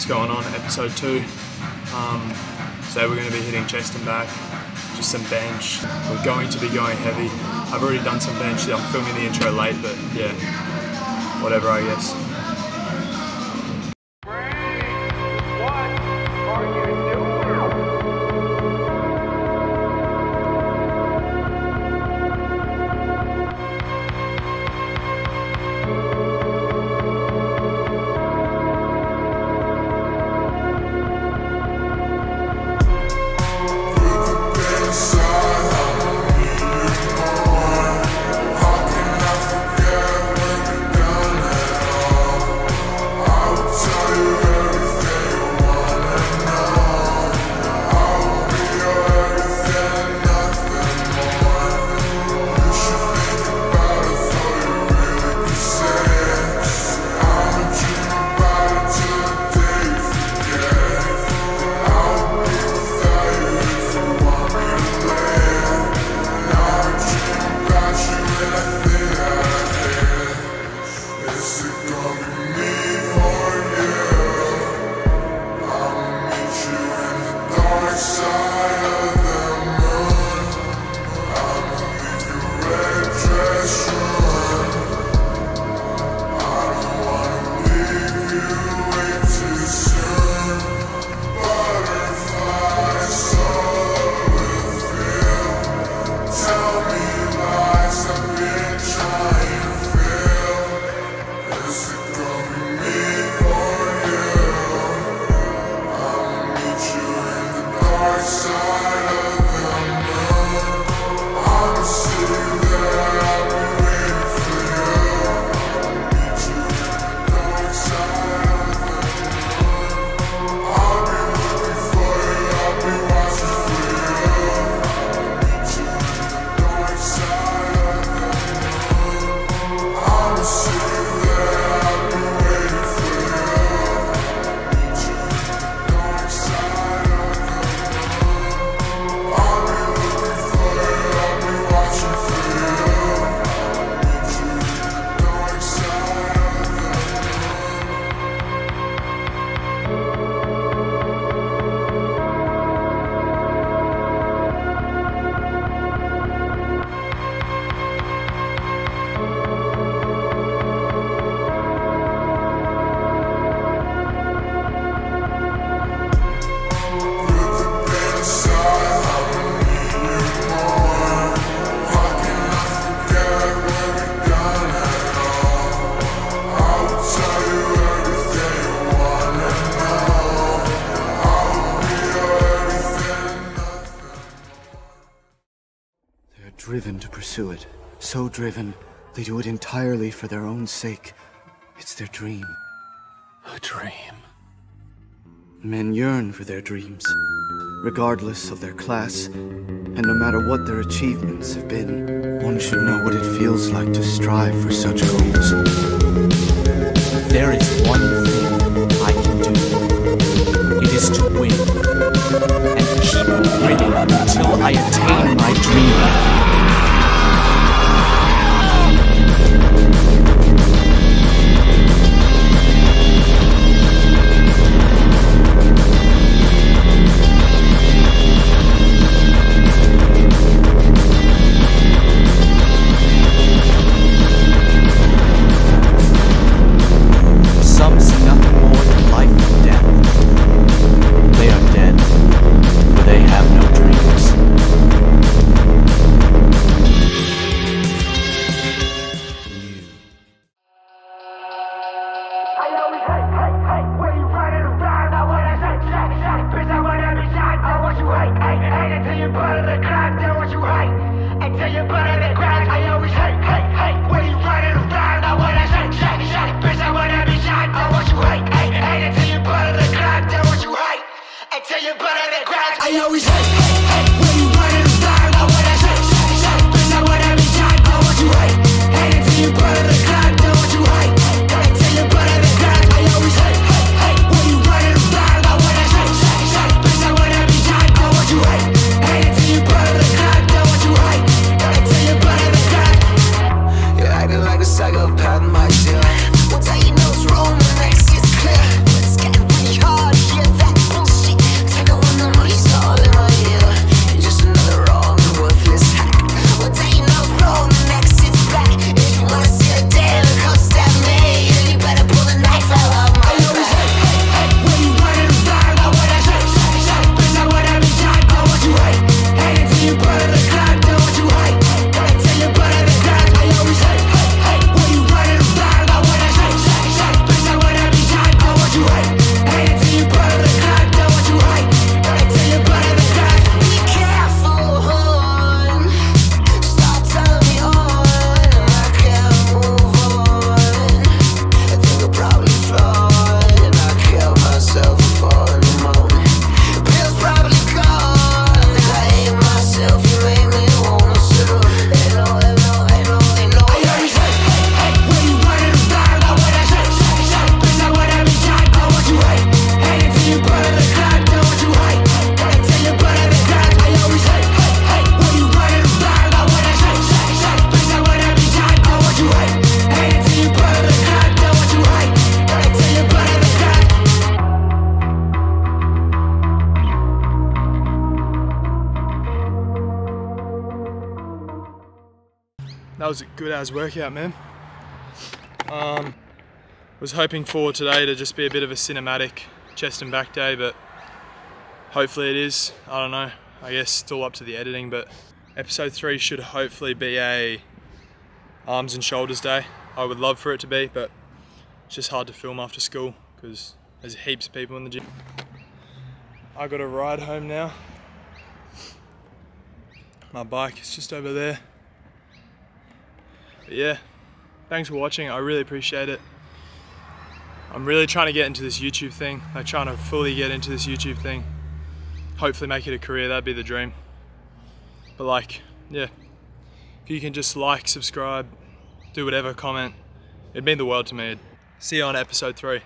what's going on, episode two. Um, so we're going to be hitting chest and back, just some bench. We're going to be going heavy. I've already done some bench. I'm filming the intro late, but yeah, whatever I guess. Side. Pursue it. So driven, they do it entirely for their own sake. It's their dream. A dream. Men yearn for their dreams, regardless of their class, and no matter what their achievements have been. One should know what it feels like to strive for such goals. There is one thing I can do. It is to win. And keep winning until I attain my dream. You butter the crack. I always hate, was a good as workout, man. Um, was hoping for today to just be a bit of a cinematic chest and back day, but hopefully it is. I don't know. I guess it's all up to the editing, but episode three should hopefully be a arms and shoulders day. I would love for it to be, but it's just hard to film after school because there's heaps of people in the gym. I got a ride home now. My bike is just over there. Yeah, thanks for watching. I really appreciate it. I'm really trying to get into this YouTube thing. Like trying to fully get into this YouTube thing. Hopefully make it a career, that'd be the dream. But like, yeah. If you can just like, subscribe, do whatever, comment, it'd mean the world to me. See you on episode three.